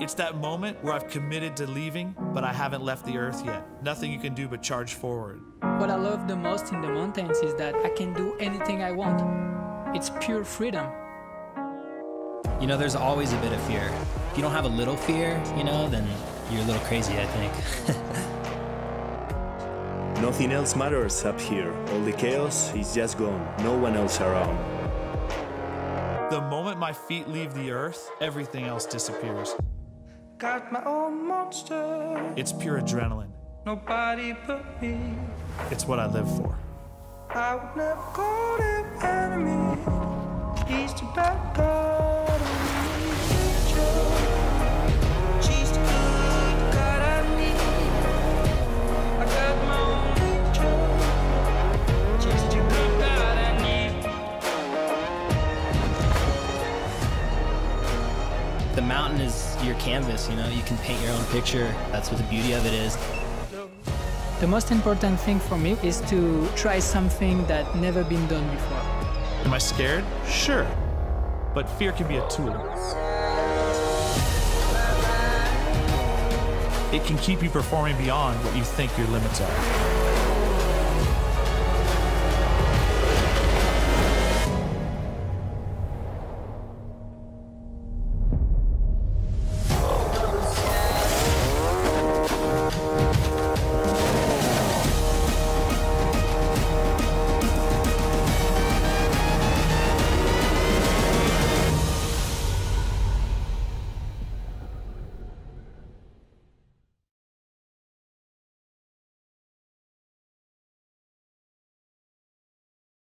It's that moment where I've committed to leaving, but I haven't left the earth yet. Nothing you can do but charge forward. What I love the most in the mountains is that I can do anything I want. It's pure freedom. You know, there's always a bit of fear. If you don't have a little fear, you know, then you're a little crazy, I think. Nothing else matters up here. All the chaos is just gone. No one else around. The moment my feet leave the earth, everything else disappears. Got my own monster. It's pure adrenaline. Nobody but me. It's what I live for. I would never call him enemy. He's too the mountain is your canvas, you know, you can paint your own picture. That's what the beauty of it is. The most important thing for me is to try something that never been done before. Am I scared? Sure. But fear can be a tool. It can keep you performing beyond what you think your limits are.